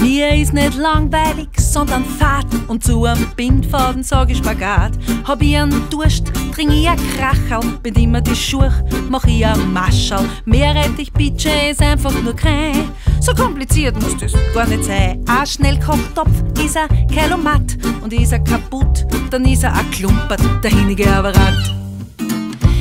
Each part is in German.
Mir ist nicht langweilig, sondern fad und zu einem Bindfaden sag ich Spagat. Hab ich einen Durst, trink ich ein Kracherl, bin immer die Schuhe, mach ich ein Mascherl. Meerrettich-Budget ist einfach nur kein. So kompliziert muss das gar nicht sein. Ein Schnellkochtopf ist ein Kelomat und ist er kaputt, dann ist er ein Klumpert, der hinige Apparat.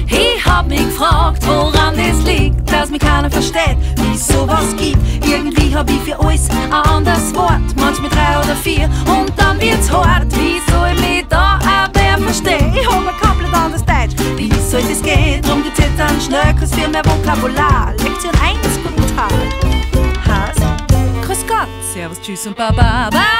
Ich hab mich gefragt, woran das liegt, dass mich keiner versteht, wie es sowas gibt. Irgendwie hab ich für alles ein anderes Wort, manchmal drei oder vier, und dann wird's hart. Wie soll ich mich da wer verstehen? Ich hab ein komplett anderes Deutsch. Wie soll das gehen? Drum gibt's jetzt einen Schnellkurs für mehr Vokabular. Ba, da, ba.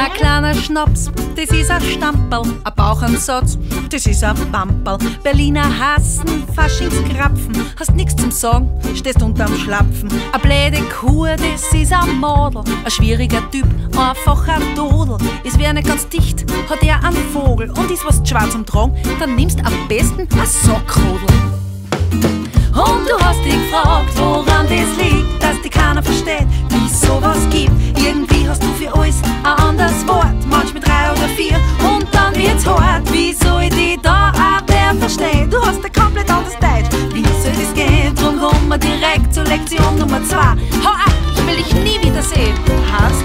Ein kleiner Schnaps, das ist ein Stamperl. Ein Bauchansatz, das ist ein Pamperl. Berliner hassen, Faschingskrapfen. Hast nix zum Sagen, stehst unterm Schlapfen. Ein blöde Kuh, das ist ein Model. Ein schwieriger Typ, einfach ein Dodel. Ist wer nicht ganz dicht, hat er einen Vogel. Und ist was schwarz zum Tragen, dann nimmst am besten ein Sockrodel. Keiner versteht, wie es sowas gibt. Irgendwie hast du für alles ein anderes Wort, manchmal drei oder vier, und dann wird's hart. Wie soll ich dich da auch wer verstehen? Du hast ein komplett anderes Deutsch. Wie soll das gehen? Drum kommen wir direkt zur Lektion Nummer zwei. Hau ab, ich will dich nie wiedersehen. Hast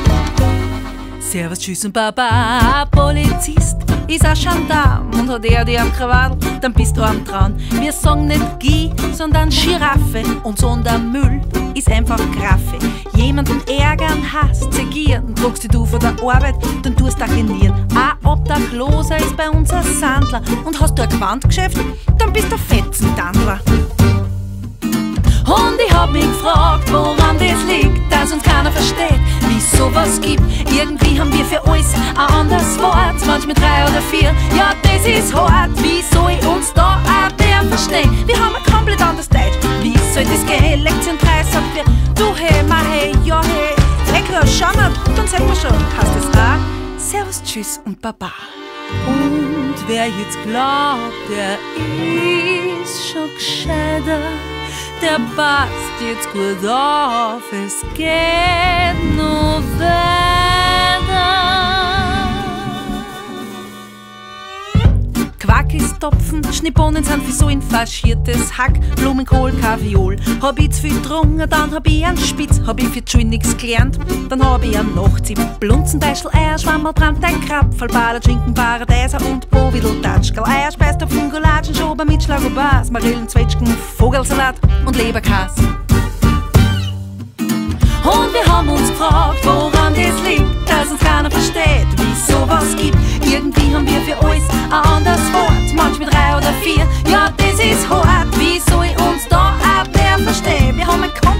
Servus, Tschüss und Baba. Polizist ist ein Gendarm und hat er dir am Krawall, dann bist du am dran. Wir sagen nicht Gi, sondern Giraffe und Sondermüll ist einfach Graffe. Jemanden ärgern, hast, zegieren, druckst du von der Arbeit, dann tust du genieren. Ein Obdachloser ist bei uns ein Sandler und hast du ein Gewandgeschäft, dann bist du Fetzendandler. Und ich hab mich gefragt, woran das liegt, dass uns keiner versteht, wie sowas gibt. Irgendwie haben wir für alles ein anderes Wort, manchmal drei oder vier. Ja, das ist hart, wie soll ich uns da auch wer verstehen? Wir haben ein komplett Servus, Tschüss und Baba. Und wer jetzt glaubt, der ist schon gescheiter der passt jetzt gut auf, es geht nur weiter. Quark ist Topfen, Schnittbohnen sind wie so ein faschiertes Hack, Blumenkohl, Kaviol. Hab ich zu viel getrunken, dann hab ich einen Spitz, hab ich für die Schule nix gelernt, dann hab ich einen Nachzieh. Blunzen, Deischl, Eier, Schwammerl, Brandteig, Krapfel, Bader, Schinken, Paradeiser und Bovidel, Tatschkel, Eier, Speis, Topfen, Gulatschen, Schober mit Schlagobas, Marillen, Zwetschgen, Vogelsalat und Leberkas. Und wir haben uns gefragt, woran das liegt, dass uns keiner versteht, wie es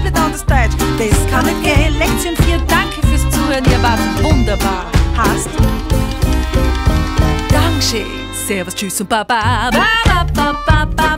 Ein komplett anderes Deutsch, das kann nicht gehen. Lektion 4, danke fürs Zuhören, ihr wart wunderbar. Hast Dankeschön, Servus, Tschüss und Baba. Ba, ba, ba, ba, ba,